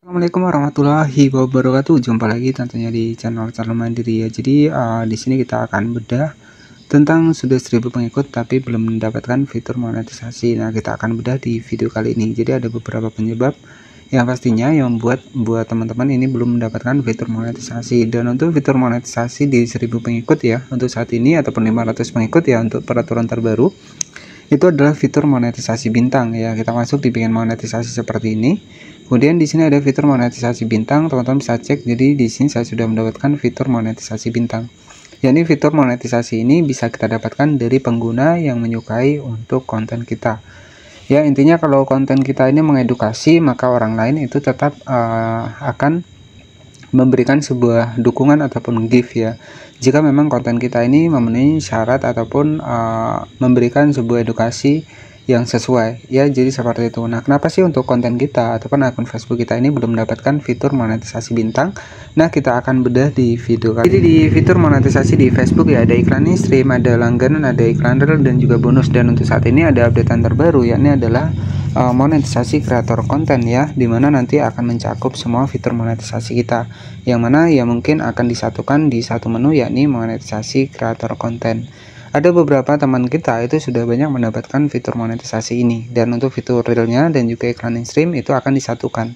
Assalamualaikum warahmatullahi wabarakatuh. Jumpa lagi tentunya di channel Calon Mandiri ya. Jadi uh, di sini kita akan bedah tentang sudah 1000 pengikut tapi belum mendapatkan fitur monetisasi. Nah, kita akan bedah di video kali ini. Jadi ada beberapa penyebab yang pastinya yang membuat buat teman-teman ini belum mendapatkan fitur monetisasi. Dan untuk fitur monetisasi di 1000 pengikut ya untuk saat ini ataupun 500 pengikut ya untuk peraturan terbaru itu adalah fitur monetisasi bintang ya. Kita masuk di bagian monetisasi seperti ini. Kemudian di sini ada fitur monetisasi bintang. Teman-teman bisa cek jadi di sini saya sudah mendapatkan fitur monetisasi bintang. Ya ini fitur monetisasi ini bisa kita dapatkan dari pengguna yang menyukai untuk konten kita. Ya intinya kalau konten kita ini mengedukasi maka orang lain itu tetap uh, akan memberikan sebuah dukungan ataupun gift ya. Jika memang konten kita ini memenuhi syarat ataupun uh, memberikan sebuah edukasi yang sesuai ya jadi seperti itu. Nah kenapa sih untuk konten kita ataupun akun Facebook kita ini belum mendapatkan fitur monetisasi bintang? Nah kita akan bedah di video kali jadi di fitur monetisasi di Facebook ya ada iklan stream ada langganan ada iklan real dan juga bonus. Dan untuk saat ini ada updatean terbaru yakni adalah uh, monetisasi kreator konten ya di mana nanti akan mencakup semua fitur monetisasi kita yang mana ya mungkin akan disatukan di satu menu yakni monetisasi kreator konten. Ada beberapa teman kita itu sudah banyak mendapatkan fitur monetisasi ini dan untuk fitur realnya dan juga iklan stream itu akan disatukan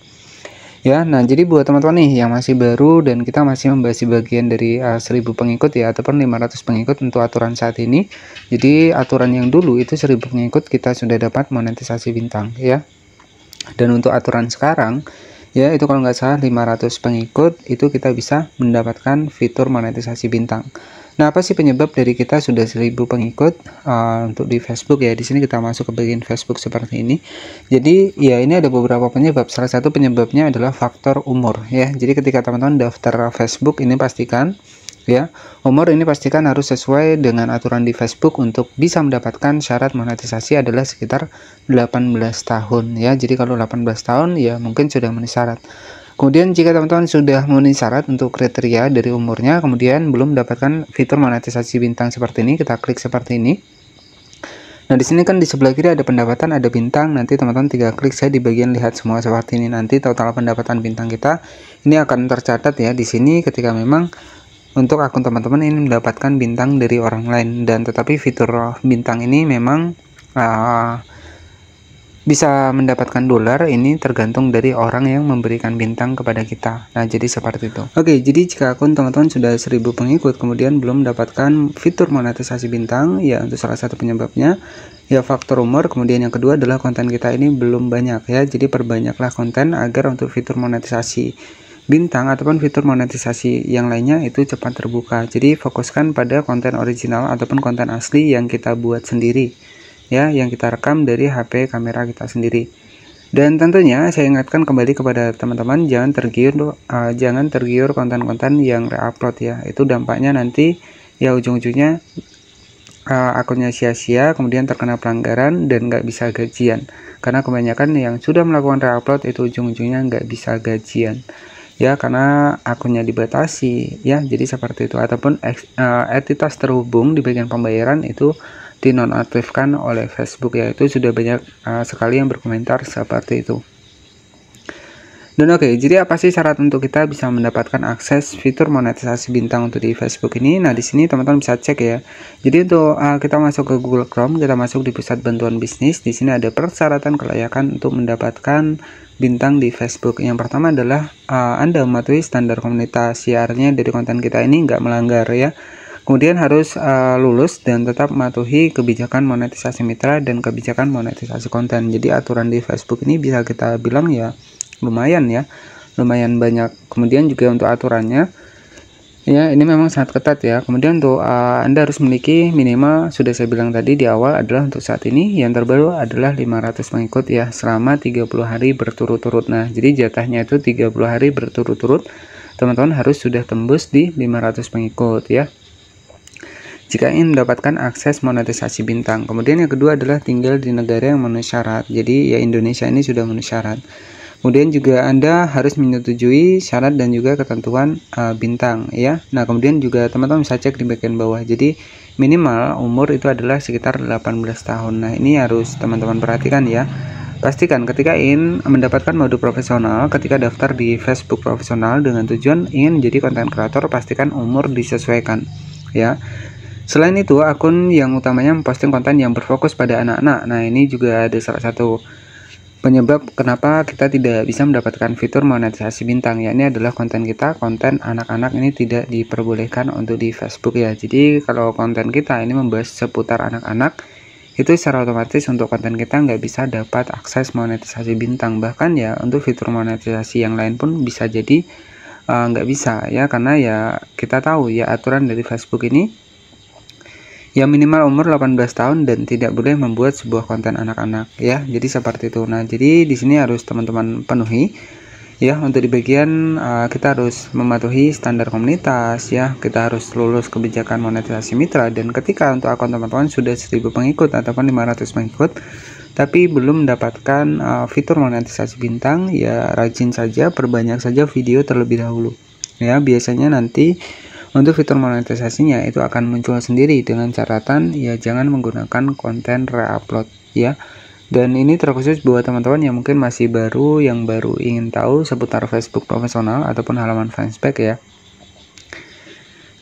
ya nah jadi buat teman-teman nih yang masih baru dan kita masih membahas bagian dari uh, 1000 pengikut ya ataupun 500 pengikut untuk aturan saat ini jadi aturan yang dulu itu 1000 pengikut kita sudah dapat monetisasi bintang ya. Dan untuk aturan sekarang ya itu kalau nggak salah 500 pengikut itu kita bisa mendapatkan fitur monetisasi bintang Nah, apa sih penyebab dari kita sudah 1000 pengikut uh, untuk di Facebook ya? Di sini kita masuk ke bagian Facebook seperti ini. Jadi, ya ini ada beberapa penyebab. Salah satu penyebabnya adalah faktor umur ya. Jadi, ketika teman-teman daftar Facebook ini pastikan ya, umur ini pastikan harus sesuai dengan aturan di Facebook untuk bisa mendapatkan syarat monetisasi adalah sekitar 18 tahun ya. Jadi, kalau 18 tahun ya mungkin sudah memenuhi syarat. Kemudian jika teman-teman sudah memenuhi syarat untuk kriteria dari umurnya, kemudian belum mendapatkan fitur monetisasi bintang seperti ini, kita klik seperti ini. Nah, di sini kan di sebelah kiri ada pendapatan, ada bintang. Nanti teman-teman tinggal klik saya di bagian lihat semua seperti ini. Nanti total pendapatan bintang kita ini akan tercatat ya di sini ketika memang untuk akun teman-teman ini mendapatkan bintang dari orang lain dan tetapi fitur bintang ini memang uh, bisa mendapatkan dolar ini tergantung dari orang yang memberikan bintang kepada kita. Nah jadi seperti itu. Oke jadi jika akun teman-teman sudah 1000 pengikut kemudian belum mendapatkan fitur monetisasi bintang ya untuk salah satu penyebabnya ya faktor umur kemudian yang kedua adalah konten kita ini belum banyak ya. Jadi perbanyaklah konten agar untuk fitur monetisasi bintang ataupun fitur monetisasi yang lainnya itu cepat terbuka. Jadi fokuskan pada konten original ataupun konten asli yang kita buat sendiri ya yang kita rekam dari HP kamera kita sendiri. Dan tentunya saya ingatkan kembali kepada teman-teman jangan tergiur uh, jangan tergiur konten-konten yang reupload ya. Itu dampaknya nanti ya ujung-ujungnya uh, akunnya sia-sia kemudian terkena pelanggaran dan nggak bisa gajian. Karena kebanyakan yang sudah melakukan reupload itu ujung-ujungnya nggak bisa gajian ya karena akunnya dibatasi ya jadi seperti itu ataupun uh, entitas terhubung di bagian pembayaran itu dinonaktifkan oleh Facebook yaitu sudah banyak uh, sekali yang berkomentar seperti itu dan oke, okay, jadi apa sih syarat untuk kita bisa mendapatkan akses fitur monetisasi bintang untuk di Facebook ini? Nah, di sini teman-teman bisa cek ya. Jadi untuk uh, kita masuk ke Google Chrome, kita masuk di pusat bantuan bisnis. Di sini ada persyaratan kelayakan untuk mendapatkan bintang di Facebook. Yang pertama adalah uh, Anda mematuhi standar komunitas siarnya dari konten kita ini nggak melanggar ya. Kemudian harus uh, lulus dan tetap mematuhi kebijakan monetisasi mitra dan kebijakan monetisasi konten. Jadi aturan di Facebook ini bisa kita bilang ya lumayan ya, lumayan banyak. Kemudian juga untuk aturannya ya ini memang sangat ketat ya. Kemudian untuk uh, Anda harus memiliki minimal sudah saya bilang tadi di awal adalah untuk saat ini yang terbaru adalah 500 pengikut ya selama 30 hari berturut-turut. Nah, jadi jatahnya itu 30 hari berturut-turut. Teman-teman harus sudah tembus di 500 pengikut ya jika ingin mendapatkan akses monetisasi bintang. Kemudian yang kedua adalah tinggal di negara yang memenuhi syarat. Jadi ya Indonesia ini sudah memenuhi syarat. Kemudian juga Anda harus menyetujui syarat dan juga ketentuan uh, bintang ya. Nah, kemudian juga teman-teman bisa cek di bagian bawah. Jadi minimal umur itu adalah sekitar 18 tahun. Nah, ini harus teman-teman perhatikan ya. Pastikan ketika ingin mendapatkan mode profesional ketika daftar di Facebook profesional dengan tujuan ingin menjadi konten kreator pastikan umur disesuaikan ya. Selain itu akun yang utamanya memposting konten yang berfokus pada anak-anak. Nah, ini juga ada salah satu penyebab kenapa kita tidak bisa mendapatkan fitur monetisasi bintang ya. Ini adalah konten kita konten anak-anak ini tidak diperbolehkan untuk di Facebook ya. Jadi kalau konten kita ini membahas seputar anak-anak itu secara otomatis untuk konten kita nggak bisa dapat akses monetisasi bintang. Bahkan ya untuk fitur monetisasi yang lain pun bisa jadi uh, nggak bisa ya. Karena ya kita tahu ya aturan dari Facebook ini ya minimal umur 18 tahun dan tidak boleh membuat sebuah konten anak-anak ya. Jadi seperti itu. Nah jadi di sini harus teman-teman penuhi ya. Untuk di bagian uh, kita harus mematuhi standar komunitas ya. Kita harus lulus kebijakan monetisasi mitra dan ketika untuk akun teman-teman sudah 1000 pengikut ataupun 500 pengikut tapi belum mendapatkan uh, fitur monetisasi bintang ya rajin saja perbanyak saja video terlebih dahulu ya. Biasanya nanti untuk fitur monetisasinya itu akan muncul sendiri dengan catatan ya jangan menggunakan konten reupload ya. Dan ini terkhusus buat teman-teman yang mungkin masih baru yang baru ingin tahu seputar Facebook profesional ataupun halaman fanspage ya.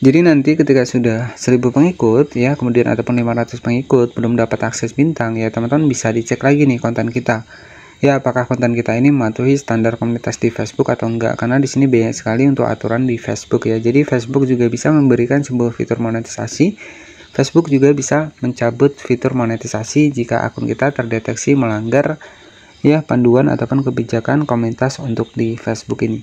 Jadi nanti ketika sudah 1000 pengikut ya kemudian ataupun 500 pengikut belum dapat akses bintang ya teman-teman bisa dicek lagi nih konten kita ya apakah konten kita ini mematuhi standar komunitas di Facebook atau enggak karena di sini banyak sekali untuk aturan di Facebook ya jadi Facebook juga bisa memberikan sebuah fitur monetisasi Facebook juga bisa mencabut fitur monetisasi jika akun kita terdeteksi melanggar ya panduan ataupun kebijakan komunitas untuk di Facebook ini.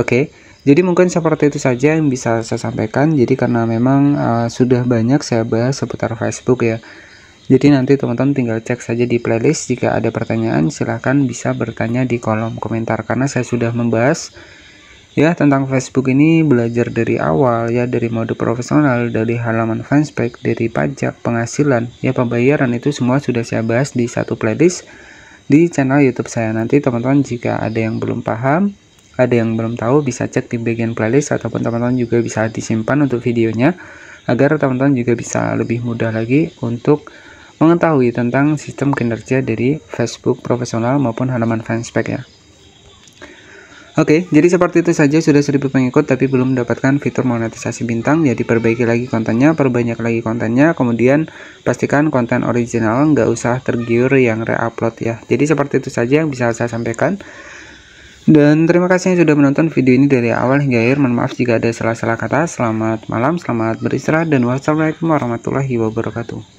Oke, jadi mungkin seperti itu saja yang bisa saya sampaikan. Jadi karena memang uh, sudah banyak saya bahas seputar Facebook ya. Jadi nanti teman-teman tinggal cek saja di playlist. Jika ada pertanyaan silahkan bisa bertanya di kolom komentar. Karena saya sudah membahas ya tentang Facebook ini belajar dari awal ya dari mode profesional dari halaman fanspage dari pajak penghasilan. Ya pembayaran itu semua sudah saya bahas di satu playlist di channel YouTube saya. Nanti teman-teman jika ada yang belum paham ada yang belum tahu bisa cek di bagian playlist ataupun teman-teman juga bisa disimpan untuk videonya agar teman-teman juga bisa lebih mudah lagi untuk mengetahui tentang sistem kinerja dari Facebook profesional maupun halaman fanspage ya Oke, jadi seperti itu saja sudah 1000 pengikut tapi belum mendapatkan fitur monetisasi bintang ya diperbaiki lagi kontennya, perbanyak lagi kontennya, kemudian pastikan konten original nggak usah tergiur yang reupload ya. Jadi seperti itu saja yang bisa saya sampaikan. Dan terima kasih yang sudah menonton video ini dari awal hingga akhir. Mohon maaf jika ada salah-salah kata. Selamat malam, selamat beristirahat dan wassalamualaikum warahmatullahi wabarakatuh.